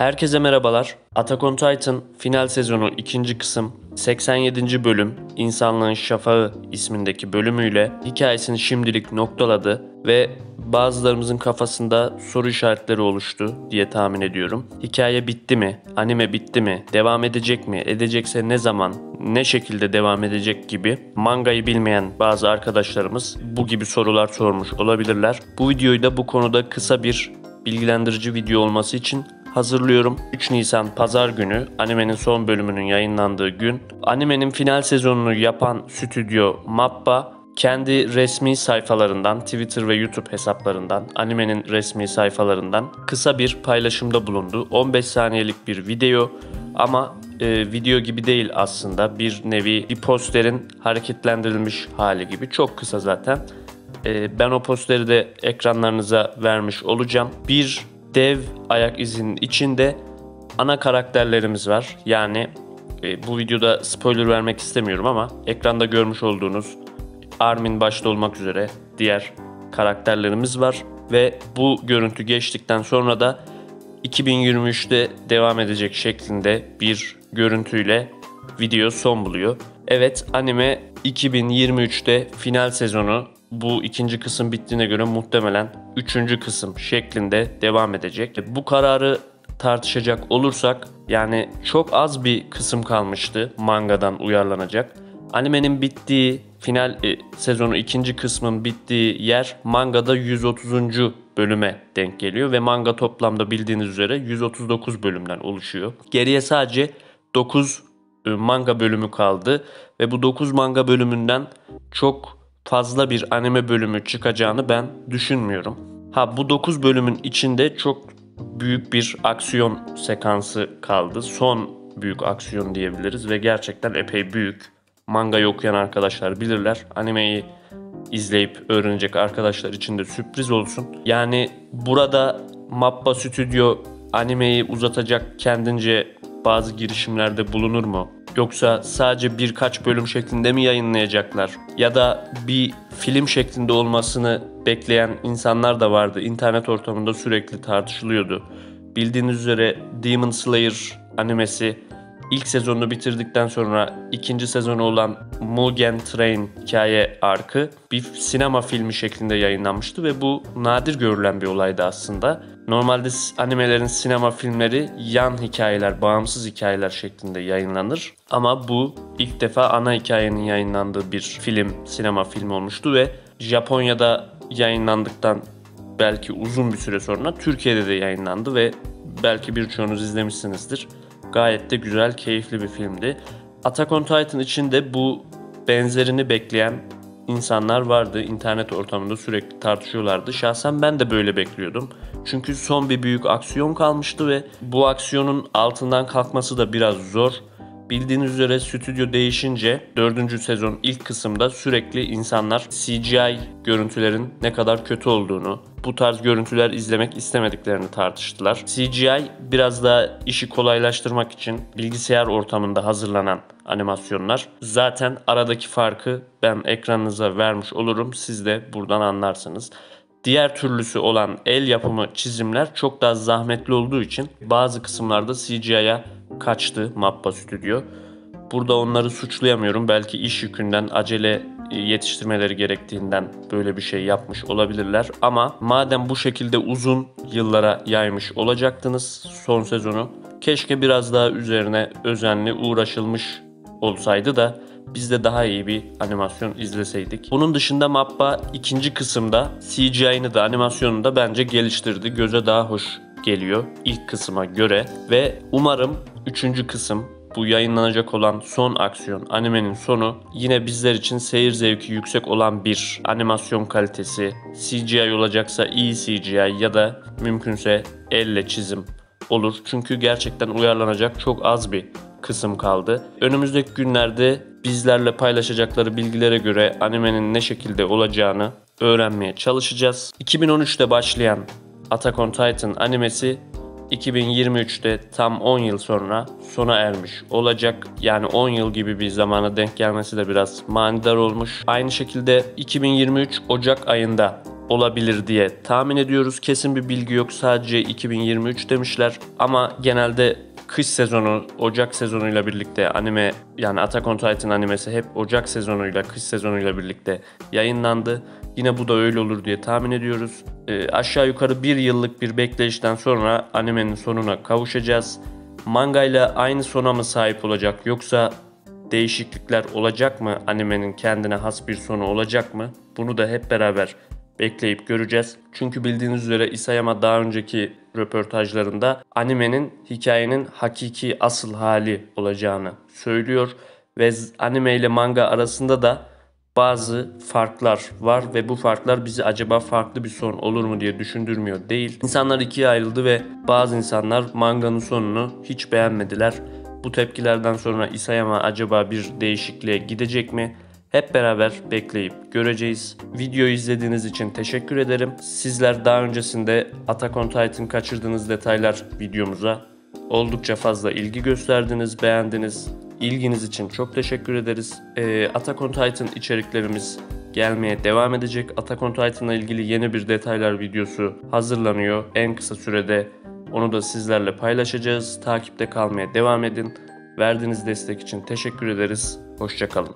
Herkese merhabalar. Attack on Titan final sezonu ikinci kısım 87. bölüm İnsanlığın Şafağı ismindeki bölümüyle hikayesini şimdilik noktaladı ve bazılarımızın kafasında soru işaretleri oluştu diye tahmin ediyorum. Hikaye bitti mi? Anime bitti mi? Devam edecek mi? Edecekse ne zaman? Ne şekilde devam edecek gibi mangayı bilmeyen bazı arkadaşlarımız bu gibi sorular sormuş olabilirler. Bu videoyu da bu konuda kısa bir bilgilendirici video olması için hazırlıyorum. 3 Nisan pazar günü animenin son bölümünün yayınlandığı gün animenin final sezonunu yapan stüdyo Mappa kendi resmi sayfalarından, Twitter ve YouTube hesaplarından, animenin resmi sayfalarından kısa bir paylaşımda bulundu. 15 saniyelik bir video ama e, video gibi değil aslında. Bir nevi bir posterin hareketlendirilmiş hali gibi. Çok kısa zaten. E, ben o posteri de ekranlarınıza vermiş olacağım. Bir dev ayak izinin içinde ana karakterlerimiz var. Yani e, bu videoda spoiler vermek istemiyorum ama ekranda görmüş olduğunuz Armin başta olmak üzere diğer karakterlerimiz var ve bu görüntü geçtikten sonra da 2023'te devam edecek şeklinde bir görüntüyle video son buluyor. Evet anime 2023'te final sezonu bu ikinci kısım bittiğine göre muhtemelen üçüncü kısım şeklinde devam edecek. Bu kararı tartışacak olursak yani çok az bir kısım kalmıştı mangadan uyarlanacak. Animenin bittiği final e, sezonu ikinci kısmın bittiği yer mangada 130. bölüme denk geliyor ve manga toplamda bildiğiniz üzere 139 bölümden oluşuyor. Geriye sadece 9 e, manga bölümü kaldı ve bu 9 manga bölümünden çok fazla bir anime bölümü çıkacağını ben düşünmüyorum. Ha bu 9 bölümün içinde çok büyük bir aksiyon sekansı kaldı. Son büyük aksiyon diyebiliriz ve gerçekten epey büyük. Manga okuyan arkadaşlar bilirler. Animeyi izleyip öğrenecek arkadaşlar için de sürpriz olsun. Yani burada Mappa Stüdyo animeyi uzatacak kendince bazı girişimlerde bulunur mu? Yoksa sadece birkaç bölüm şeklinde mi yayınlayacaklar? Ya da bir film şeklinde olmasını bekleyen insanlar da vardı. İnternet ortamında sürekli tartışılıyordu. Bildiğiniz üzere Demon Slayer animesi ilk sezonunu bitirdikten sonra ikinci sezonu olan Mugen Train hikaye arkı bir sinema filmi şeklinde yayınlanmıştı ve bu nadir görülen bir olaydı aslında. Normalde animelerin sinema filmleri yan hikayeler, bağımsız hikayeler şeklinde yayınlanır. Ama bu ilk defa ana hikayenin yayınlandığı bir film, sinema filmi olmuştu ve Japonya'da yayınlandıktan belki uzun bir süre sonra Türkiye'de de yayınlandı ve belki birçoğunuz izlemişsinizdir. Gayet de güzel, keyifli bir filmdi. Attack on Titan için de bu benzerini bekleyen insanlar vardı. İnternet ortamında sürekli tartışıyorlardı. Şahsen ben de böyle bekliyordum. Çünkü son bir büyük aksiyon kalmıştı ve bu aksiyonun altından kalkması da biraz zor. Bildiğiniz üzere stüdyo değişince 4. sezon ilk kısımda sürekli insanlar CGI görüntülerin ne kadar kötü olduğunu, bu tarz görüntüler izlemek istemediklerini tartıştılar. CGI biraz da işi kolaylaştırmak için bilgisayar ortamında hazırlanan animasyonlar. Zaten aradaki farkı ben ekranınıza vermiş olurum. Siz de buradan anlarsınız. Diğer türlüsü olan el yapımı çizimler çok daha zahmetli olduğu için bazı kısımlarda CGI'ya kaçtı Mappa Stüdyo. Burada onları suçlayamıyorum. Belki iş yükünden acele yetiştirmeleri gerektiğinden böyle bir şey yapmış olabilirler. Ama madem bu şekilde uzun yıllara yaymış olacaktınız son sezonu keşke biraz daha üzerine özenli uğraşılmış olsaydı da biz de daha iyi bir animasyon izleseydik. Bunun dışında Mappa ikinci kısımda CGI'ni de animasyonunu da bence geliştirdi. Göze daha hoş geliyor ilk kısma göre ve umarım üçüncü kısım bu yayınlanacak olan son aksiyon animenin sonu yine bizler için seyir zevki yüksek olan bir animasyon kalitesi, CGI olacaksa iyi CGI ya da mümkünse elle çizim olur. Çünkü gerçekten uyarlanacak çok az bir kısım kaldı. Önümüzdeki günlerde bizlerle paylaşacakları bilgilere göre animenin ne şekilde olacağını öğrenmeye çalışacağız. 2013'te başlayan Attack on Titan animesi 2023'te tam 10 yıl sonra sona ermiş olacak. Yani 10 yıl gibi bir zamana denk gelmesi de biraz manidar olmuş. Aynı şekilde 2023 Ocak ayında olabilir diye tahmin ediyoruz. Kesin bir bilgi yok. Sadece 2023 demişler. Ama genelde kış sezonu, Ocak sezonuyla birlikte anime yani Attack on Titan animesi hep Ocak sezonuyla, kış sezonuyla birlikte yayınlandı. Yine bu da öyle olur diye tahmin ediyoruz. Ee, aşağı yukarı bir yıllık bir bekleyişten sonra animenin sonuna kavuşacağız. Manga ile aynı sona mı sahip olacak yoksa değişiklikler olacak mı? Animenin kendine has bir sonu olacak mı? Bunu da hep beraber bekleyip göreceğiz. Çünkü bildiğiniz üzere Isayama daha önceki röportajlarında animenin hikayenin hakiki asıl hali olacağını söylüyor ve anime ile manga arasında da bazı farklar var ve bu farklar bizi acaba farklı bir son olur mu diye düşündürmüyor değil. İnsanlar ikiye ayrıldı ve bazı insanlar manganın sonunu hiç beğenmediler. Bu tepkilerden sonra Isayama acaba bir değişikliğe gidecek mi? Hep beraber bekleyip göreceğiz. Videoyu izlediğiniz için teşekkür ederim. Sizler daha öncesinde Attack on Titan kaçırdığınız detaylar videomuza oldukça fazla ilgi gösterdiniz, beğendiniz. İlginiz için çok teşekkür ederiz. Ee, Attack on Titan içeriklerimiz gelmeye devam edecek. Attack on Titan'la ilgili yeni bir detaylar videosu hazırlanıyor. En kısa sürede onu da sizlerle paylaşacağız. Takipte kalmaya devam edin. Verdiğiniz destek için teşekkür ederiz. Hoşçakalın.